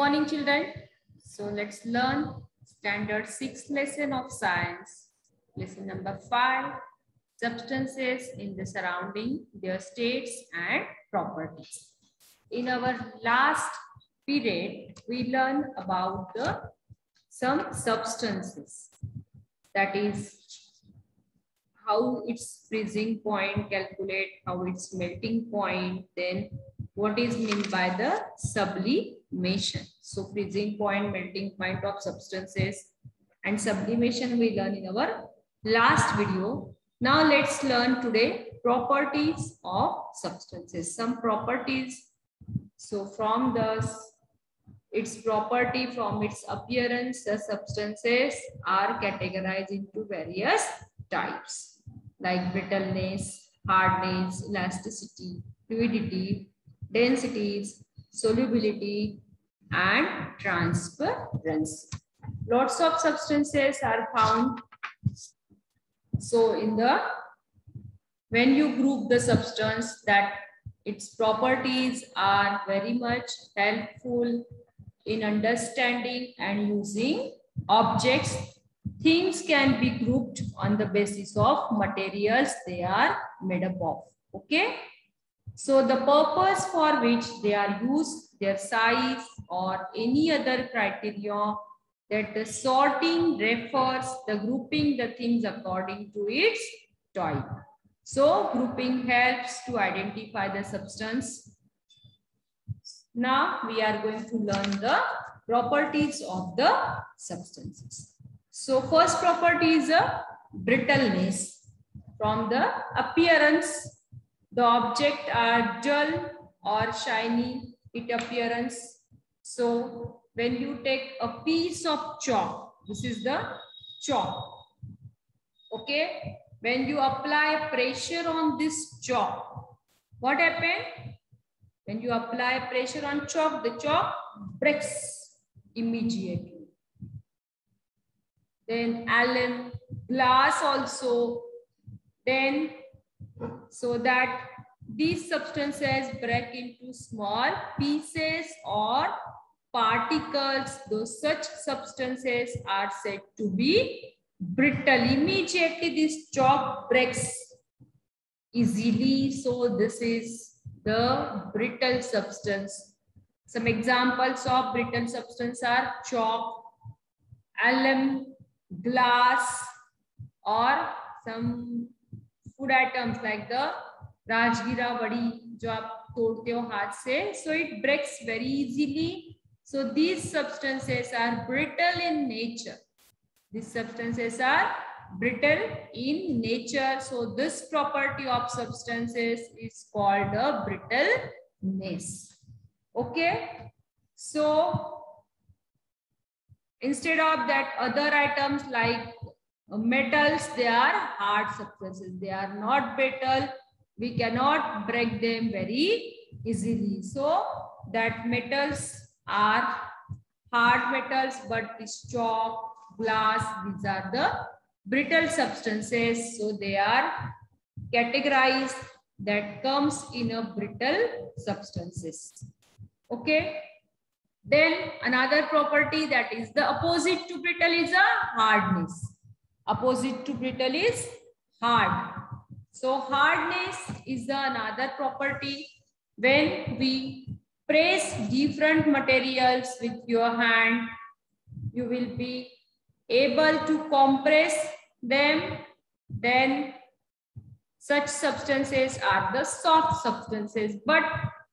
Morning children. So let's learn standard 6 lesson of science. Lesson number 5. Substances in the surrounding, their states and properties. In our last period, we learn about the some substances. That is how its freezing point calculate, how its melting point, then what is meant by the sublimation. So freezing point, melting point of substances and sublimation we learn in our last video. Now let's learn today properties of substances. Some properties. So from the its property from its appearance, the substances are categorized into various types like brittleness, hardness, elasticity, fluidity, densities, solubility, and transparency. Lots of substances are found. So in the, when you group the substance that its properties are very much helpful in understanding and using objects. Things can be grouped on the basis of materials they are made up of. Okay. So the purpose for which they are used, their size or any other criteria that the sorting refers the grouping the things according to its type. So grouping helps to identify the substance. Now we are going to learn the properties of the substances. So first property is a brittleness. From the appearance the object are dull or shiny, it appearance. So when you take a piece of chalk, this is the chalk. Okay. When you apply pressure on this chalk, what happened? When you apply pressure on chalk, the chalk breaks immediately. Then alum, glass also. Then so that these substances break into small pieces or particles. Those such substances are said to be brittle. Immediately this chalk breaks easily. So this is the brittle substance. Some examples of brittle substance are chalk, alum, glass, or some food items like the rajgira vadi jo aap ho haath se so it breaks very easily. So these substances are brittle in nature. These substances are brittle in nature. So this property of substances is called a brittleness. Okay? So instead of that other items like metals, they are hard substances. They are not brittle. We cannot break them very easily. So that metals are hard metals, but this chalk, glass, these are the brittle substances. So they are categorized that comes in a brittle substances. Okay. Then another property that is the opposite to brittle is a hardness. Opposite to brittle is hard. So hardness is another property when we press different materials with your hand, you will be able to compress them. Then such substances are the soft substances. But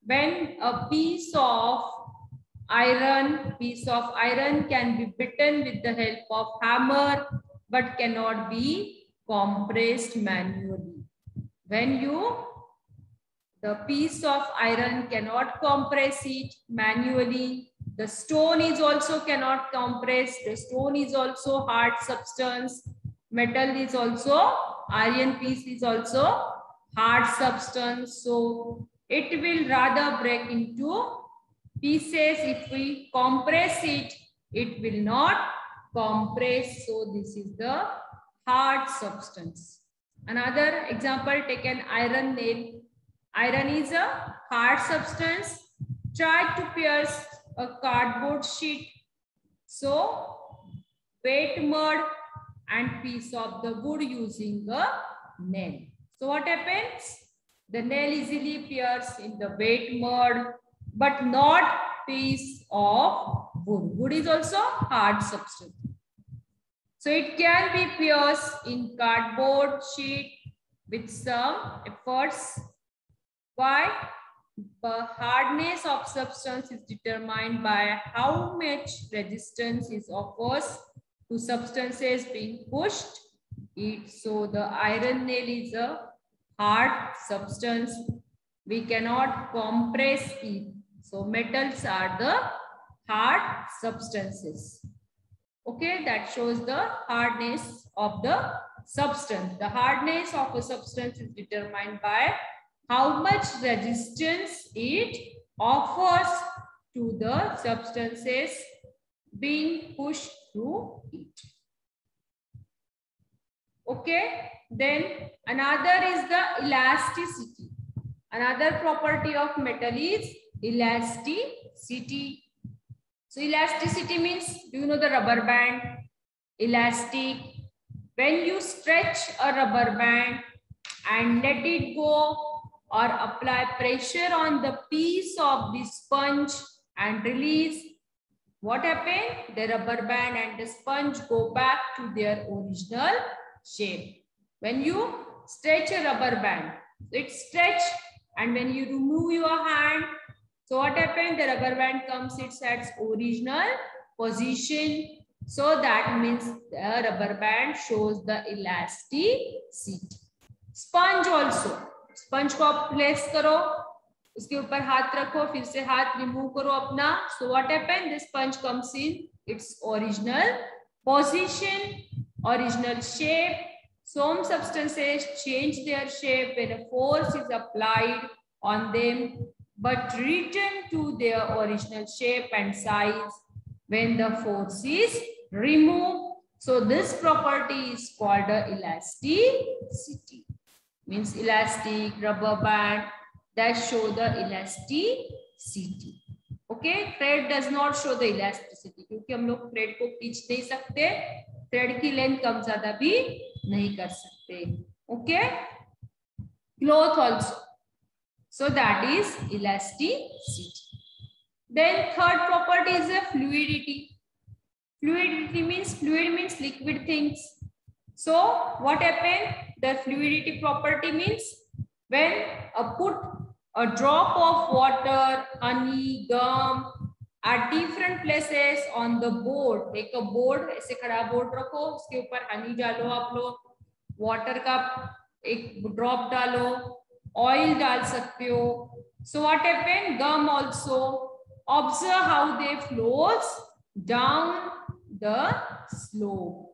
when a piece of iron, piece of iron can be bitten with the help of hammer but cannot be compressed manually. When you, the piece of iron cannot compress it manually, the stone is also cannot compress, the stone is also hard substance, metal is also, iron piece is also hard substance. So it will rather break into pieces if we compress it, it will not compress. So this is the hard substance. Another example, take an iron nail. Iron is a hard substance. Try to pierce a cardboard sheet. So wet mud and piece of the wood using a nail. So what happens? The nail easily appears in the wet mud, but not piece of wood. Wood is also hard substance. So it can be pierced in cardboard sheet with some efforts. Why? The hardness of substance is determined by how much resistance is offers to substances being pushed. It, so the iron nail is a hard substance. We cannot compress it. So metals are the hard substances. Okay, that shows the hardness of the substance. The hardness of a substance is determined by how much resistance it offers to the substances being pushed through it. Okay, then another is the elasticity. Another property of metal is elasticity. So elasticity means, do you know the rubber band? Elastic. When you stretch a rubber band and let it go or apply pressure on the piece of the sponge and release, what happened? The rubber band and the sponge go back to their original shape. When you stretch a rubber band, it stretch and when you remove your hand, so what happened? The rubber band comes its at original position. So that means the rubber band shows the elasticity. Sponge also. Sponge आप place करो उसके ऊपर हाथ रखो फिर से हाथ remove करो अपना so what happened the sponge comes in its original position original shape some substances change their shape when a force is applied on them but return to their original shape and size when the force is removed. So this property is called elasticity. Means elastic, rubber band that show the elasticity. Okay, thread does not show the elasticity क्योंकि हम लोग thread को खींच नहीं सकते thread की length कम ज्यादा भी नहीं कर सकते okay cloth also So that is elasticity. Then third property is a fluidity. Fluidity means fluid means liquid things. So what happened? The fluidity property means when a put a drop of water, honey, gum at different places on the board. एक board ऐसे खड़ा board रखो उसके ऊपर honey डालो आप लोग water का एक drop डालो ऑयल डाल सकते हो। So what happen gum also observe how they flows down the slope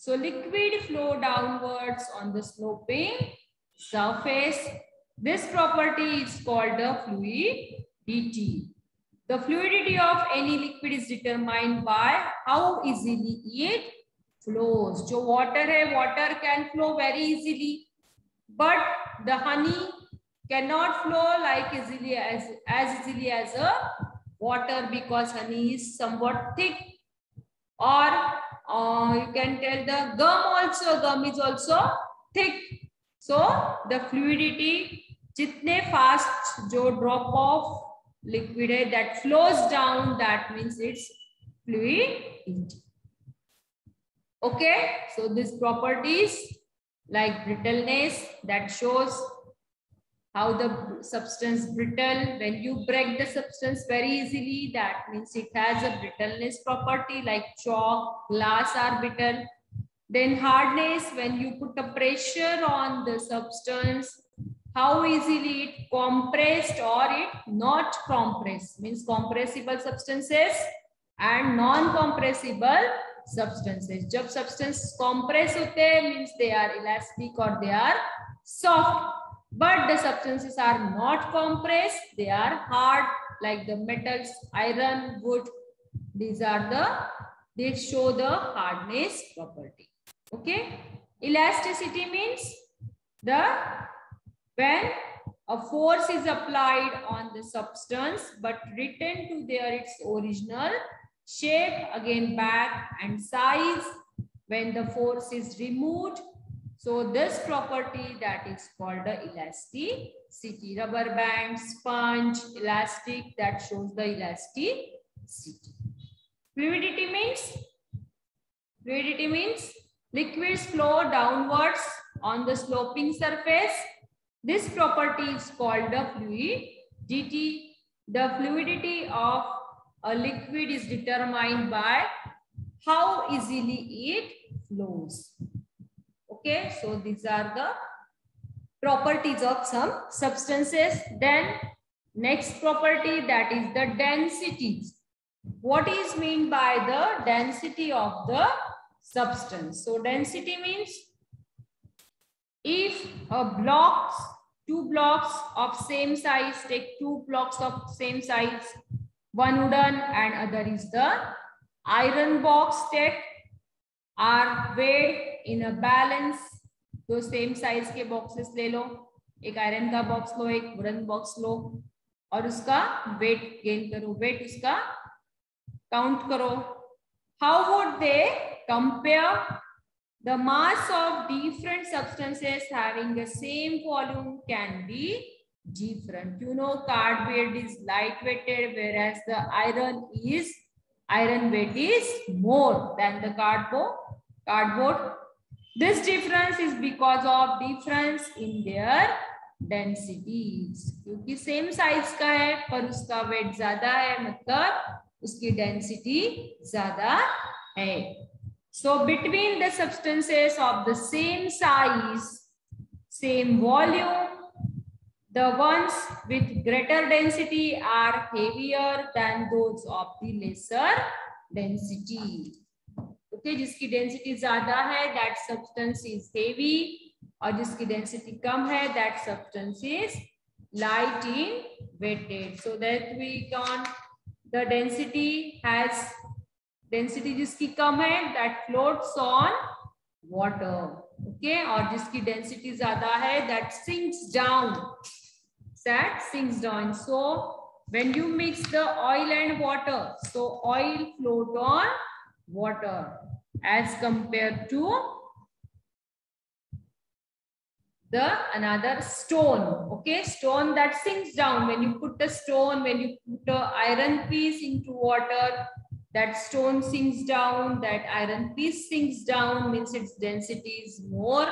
so liquid flow downwards on the sloping surface this property is called the fluidity the fluidity of any liquid is determined by how easily it flows जो water है water can flow very easily but the honey cannot flow like easily as as easily as a water because honey is somewhat thick. Or uh, you can tell the gum also gum is also thick. So the fluidity jitne fast jo drop of liquid hai that flows down that means it's fluid. Okay so this properties like brittleness that shows how the substance brittle. When you break the substance very easily, that means it has a brittleness property like chalk, glass are brittle. Then hardness, when you put a pressure on the substance, how easily it compressed or it not compressed means compressible substances and non-compressible substances. जब substance compress होते means they are elastic or they are soft but the substances are not compressed they are hard like the metals iron wood these are the they show the hardness property okay elasticity means the when a force is applied on the substance but returned to their its original shape again back and size when the force is removed. So this property that is called the elasticity. Rubber band, sponge, elastic that shows the elasticity. Fluidity means fluidity means liquids flow downwards on the sloping surface this property is called the fluidity. The fluidity of a liquid is determined by how easily it flows. Okay, so these are the properties of some substances. Then next property that is the densities. What is mean by the density of the substance? So density means if a blocks, two blocks of same size, take two blocks of same size, one wooden and other is the iron box take are weighed in a balance. तो same size के boxes ले लो एक iron का box लो एक wooden box लो और उसका वेट गेन करो वेट उसका काउंट करो how would they compare The mass of different substances having the same volume can be different. You know, cardboard is lightweighted, whereas the iron is iron weight is more than the cardboard. Cardboard. This difference is because of difference in their densities. क्योंकि same size का है पर उसका wait ज़्यादा है मतलब उसकी density ज़्यादा है so between the substances of the same size, same volume, the ones with greater density are heavier than those of the lesser density. Okay, जिसकी density ज़्यादा है, that substance is heavy, और जिसकी density कम है, that substance is light in weighted. So that we can, the density has density जिसकी कम है that floats on water okay और जिसकी डेंसिटी ज़्यादा है that sinks down That sinks down. So when you mix the oil and water, so oil float on water as compared to the another stone okay stone that sinks down when you put a stone when you put a iron piece into water that stone sinks down that iron piece sinks down means its density is more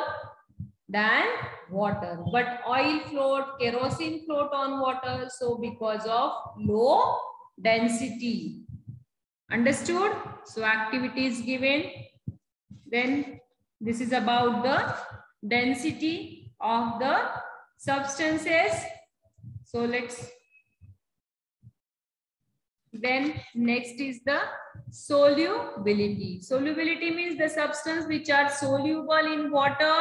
than water. But oil float, kerosene float on water. So because of low density. Understood? So activity is given. Then this is about the density of the substances. So let's then next is the solubility. Solubility means the substance which are soluble in water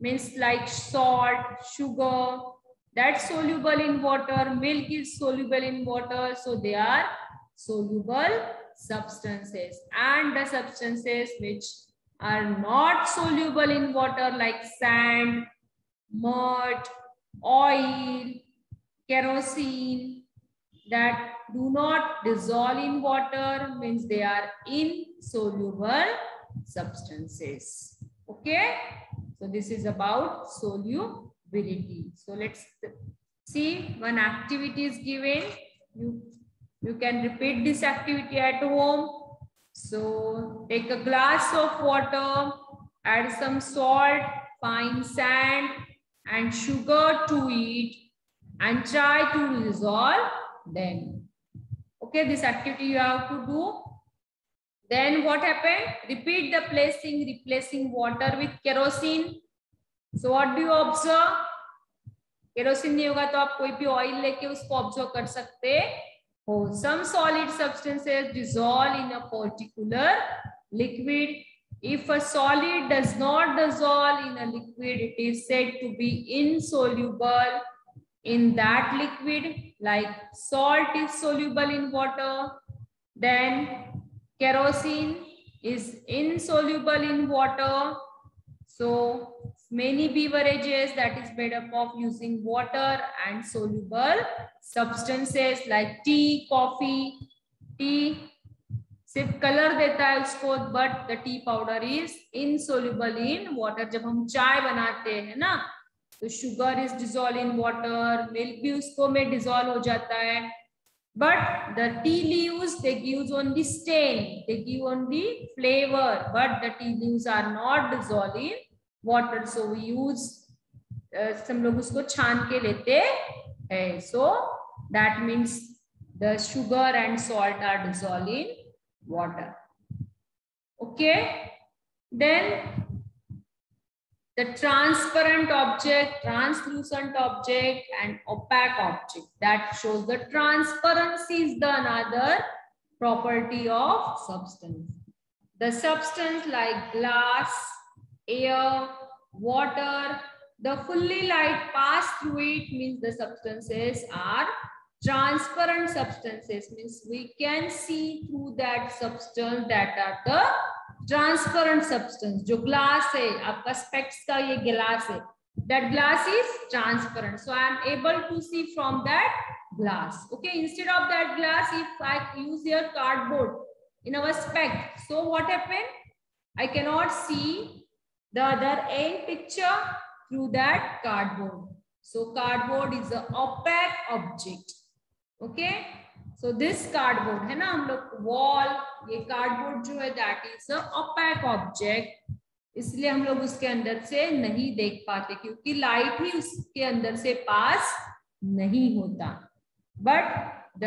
means like salt, sugar, that's soluble in water. Milk is soluble in water. So they are soluble substances and the substances which are not soluble in water like sand, mud, oil, kerosene, that do not dissolve in water means they are insoluble substances. Okay. So this is about solubility. So let's see one activity is given. You, you can repeat this activity at home. So take a glass of water, add some salt, fine sand and sugar to it and try to dissolve them. Okay, this activity you have to do. Then what happened? Repeat the placing, replacing water with kerosene. So what do you observe? Kerosene नहीं होगा तो आप कोई भी oil लेके उसको observe कर सकते हो some solid substances dissolve in a particular liquid if a solid does not dissolve in a liquid it is said to be insoluble in that liquid like salt is soluble in water then kerosene is insoluble in water so many beverages that is made up of using water and soluble substances like tea, coffee, tea सिर्फ़ colour देता है उसको but the tea powder is insoluble in water जब हम चाय बनाते हैं ना तो sugar is dissolve in water milk भी उसको में डिजोल्व हो जाता है but the tea leaves they gives only stain they give only flavor but the tea leaves are not dissolved in water so we use uh, हम लोग उसको छान के लेते हैं so that means the sugar and salt are dissolved in water okay then the transparent object, translucent object, and opaque object. That shows the transparency is the another property of substance. The substance like glass, air, water, the fully light pass through it means the substances are transparent substances means we can see through that substance that are the transparent substance जो glass है, आपका specs का ये glass है that glass is transparent so I am able to see from that glass okay instead of that glass if I use your cardboard in our spec so what happen I cannot see the other an picture through that cardboard so cardboard is a opaque object okay? So this cardboard, है ना, हम लोग wall, ये cardboard जो है that is a object इसलिए हम लोग उसके अंदर से नहीं देख पाते, क्योंकि लाइट ही उसके अंदर से पास नहीं होता। But the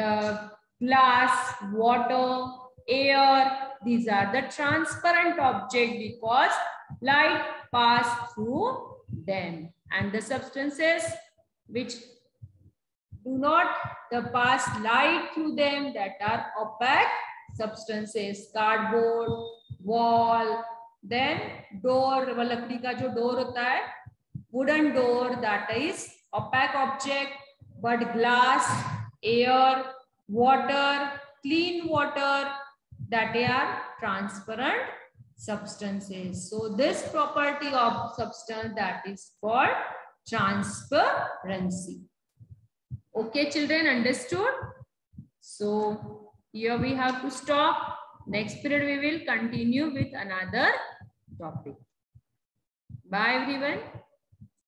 glass water air these are the transparent object because light pass through them and the substances which do not the pass light through them that are opaque substances cardboard wall then door लकड़ी का जो door होता है wooden door that is opaque object but glass air water clean water that are transparent substances so this property of substance that is called transparency okay children understood so here we have to stop. Next period we will continue with another topic. Bye everyone.